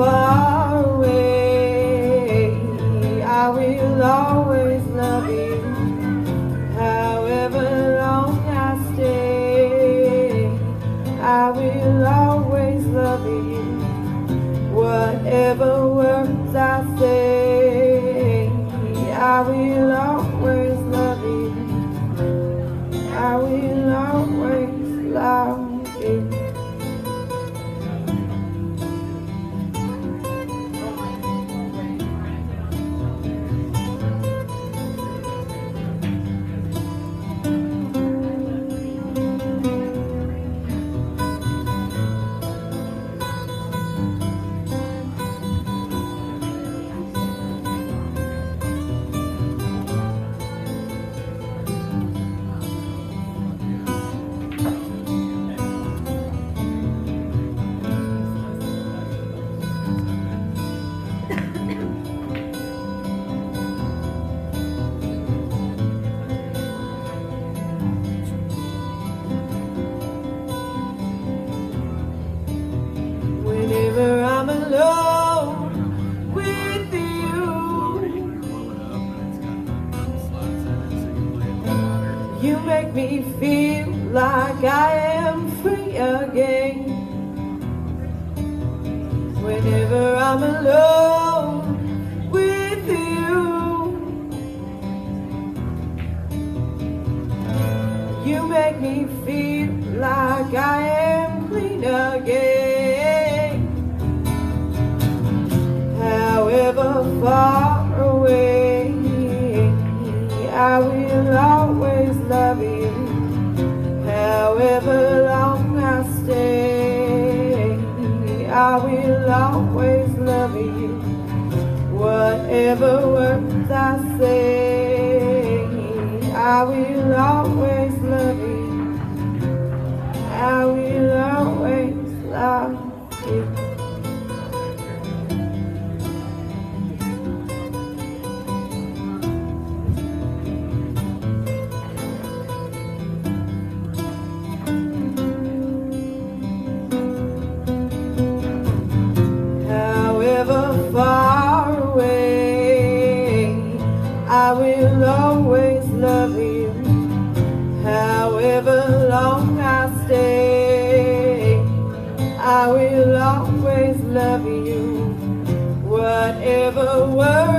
far away, I will always love you. However long I stay, I will always love you. Whatever words I say, I will always make me feel like I am free again. Whenever I'm alone with you, you make me feel like I am clean again. However far I will always love you. Whatever words I say, I will always love you. Whatever words